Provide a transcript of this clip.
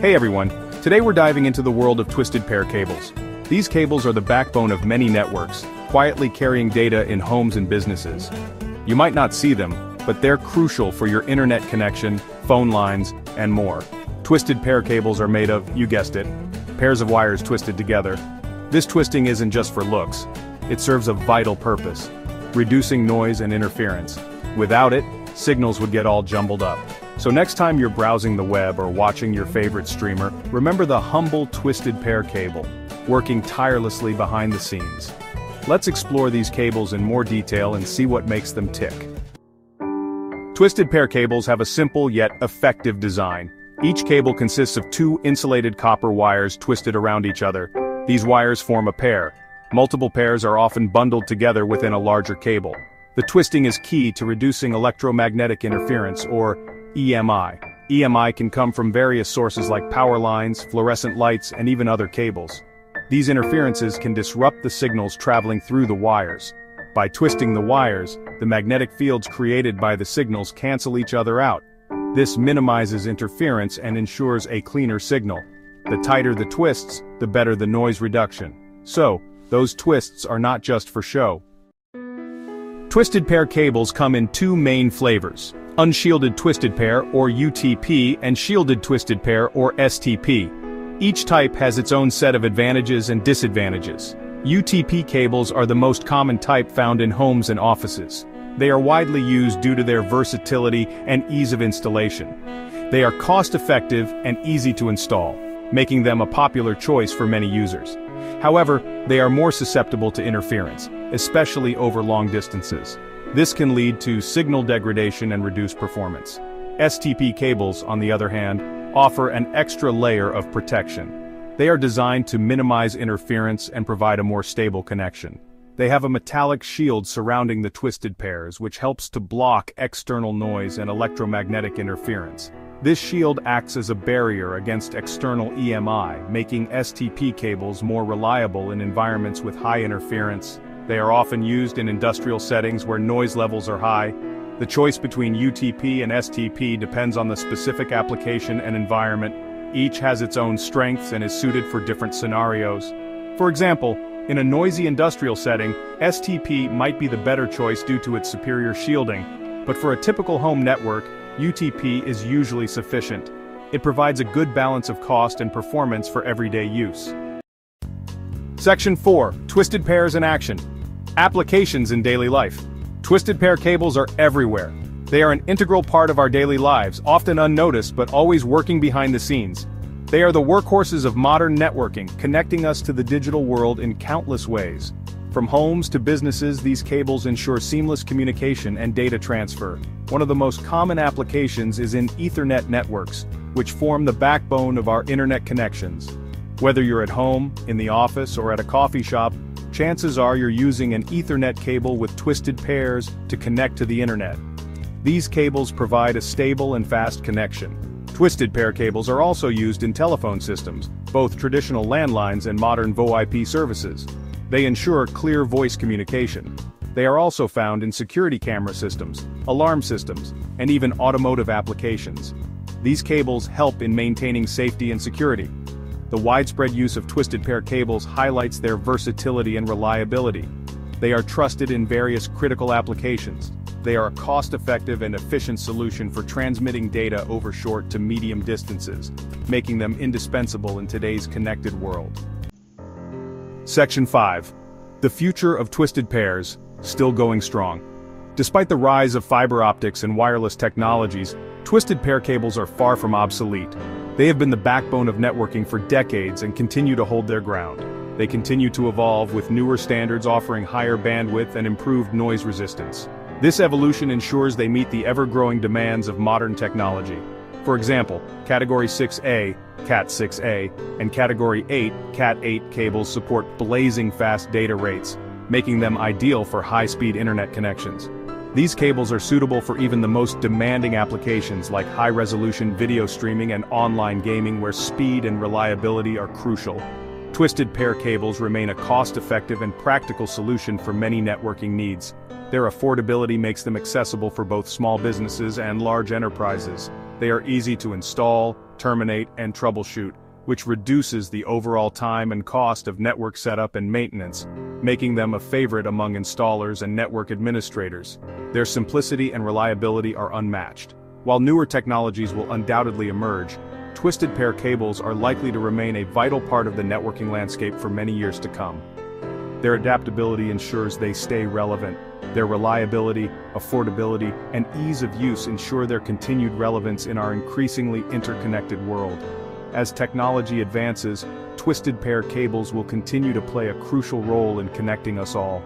Hey everyone, today we're diving into the world of twisted pair cables. These cables are the backbone of many networks, quietly carrying data in homes and businesses. You might not see them, but they're crucial for your internet connection, phone lines, and more. Twisted pair cables are made of, you guessed it, pairs of wires twisted together. This twisting isn't just for looks, it serves a vital purpose, reducing noise and interference. Without it, signals would get all jumbled up. So next time you're browsing the web or watching your favorite streamer, remember the humble twisted pair cable, working tirelessly behind the scenes. Let's explore these cables in more detail and see what makes them tick. Twisted pair cables have a simple yet effective design. Each cable consists of two insulated copper wires twisted around each other. These wires form a pair. Multiple pairs are often bundled together within a larger cable. The twisting is key to reducing electromagnetic interference, or EMI. EMI can come from various sources like power lines, fluorescent lights, and even other cables. These interferences can disrupt the signals traveling through the wires. By twisting the wires, the magnetic fields created by the signals cancel each other out. This minimizes interference and ensures a cleaner signal. The tighter the twists, the better the noise reduction. So, those twists are not just for show. Twisted pair cables come in two main flavors, unshielded twisted pair or UTP and shielded twisted pair or STP. Each type has its own set of advantages and disadvantages. UTP cables are the most common type found in homes and offices. They are widely used due to their versatility and ease of installation. They are cost-effective and easy to install, making them a popular choice for many users. However, they are more susceptible to interference, especially over long distances. This can lead to signal degradation and reduced performance. STP cables, on the other hand, offer an extra layer of protection. They are designed to minimize interference and provide a more stable connection. They have a metallic shield surrounding the twisted pairs which helps to block external noise and electromagnetic interference. This shield acts as a barrier against external EMI, making STP cables more reliable in environments with high interference. They are often used in industrial settings where noise levels are high. The choice between UTP and STP depends on the specific application and environment. Each has its own strengths and is suited for different scenarios. For example, in a noisy industrial setting, STP might be the better choice due to its superior shielding, but for a typical home network, UTP is usually sufficient. It provides a good balance of cost and performance for everyday use. Section 4. Twisted Pairs in Action. Applications in Daily Life. Twisted pair cables are everywhere. They are an integral part of our daily lives, often unnoticed but always working behind the scenes. They are the workhorses of modern networking, connecting us to the digital world in countless ways. From homes to businesses these cables ensure seamless communication and data transfer. One of the most common applications is in Ethernet networks, which form the backbone of our internet connections. Whether you're at home, in the office, or at a coffee shop, chances are you're using an Ethernet cable with twisted pairs to connect to the internet. These cables provide a stable and fast connection. Twisted pair cables are also used in telephone systems, both traditional landlines and modern VoIP services. They ensure clear voice communication. They are also found in security camera systems, alarm systems, and even automotive applications. These cables help in maintaining safety and security. The widespread use of twisted pair cables highlights their versatility and reliability. They are trusted in various critical applications, they are a cost-effective and efficient solution for transmitting data over short to medium distances, making them indispensable in today's connected world. Section 5. The future of twisted pairs, still going strong. Despite the rise of fiber optics and wireless technologies, twisted pair cables are far from obsolete. They have been the backbone of networking for decades and continue to hold their ground. They continue to evolve with newer standards offering higher bandwidth and improved noise resistance. This evolution ensures they meet the ever-growing demands of modern technology. For example, Category 6A, Cat6A, and Category 8, Cat8 cables support blazing fast data rates, making them ideal for high-speed internet connections. These cables are suitable for even the most demanding applications like high-resolution video streaming and online gaming where speed and reliability are crucial. Twisted pair cables remain a cost-effective and practical solution for many networking needs. Their affordability makes them accessible for both small businesses and large enterprises. They are easy to install, terminate, and troubleshoot, which reduces the overall time and cost of network setup and maintenance, making them a favorite among installers and network administrators. Their simplicity and reliability are unmatched. While newer technologies will undoubtedly emerge, twisted pair cables are likely to remain a vital part of the networking landscape for many years to come. Their adaptability ensures they stay relevant. Their reliability, affordability, and ease of use ensure their continued relevance in our increasingly interconnected world. As technology advances, twisted pair cables will continue to play a crucial role in connecting us all.